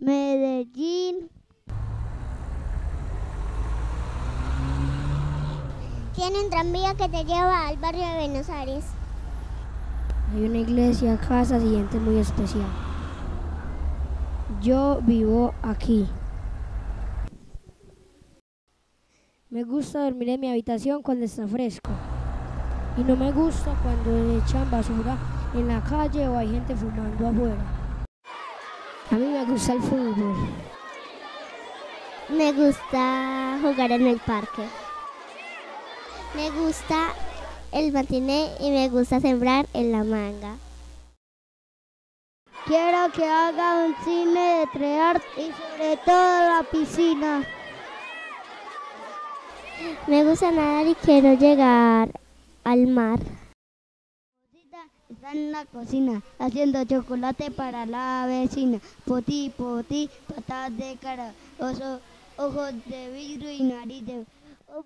Medellín. Tiene un tranvía que te lleva al barrio de Buenos Aires. Hay una iglesia, casas y gente muy especial. Yo vivo aquí. Me gusta dormir en mi habitación cuando está fresco. Y no me gusta cuando echan basura en la calle o hay gente fumando afuera. A mí me gusta el fútbol. Me gusta jugar en el parque. Me gusta el matiné y me gusta sembrar en la manga. Quiero que haga un cine de trear y sobre todo la piscina. Me gusta nadar y quiero llegar al mar. Está en la cocina haciendo chocolate para la vecina. Poti, poti, patas de cara, oso, ojos de vidrio y nariz de... Oh.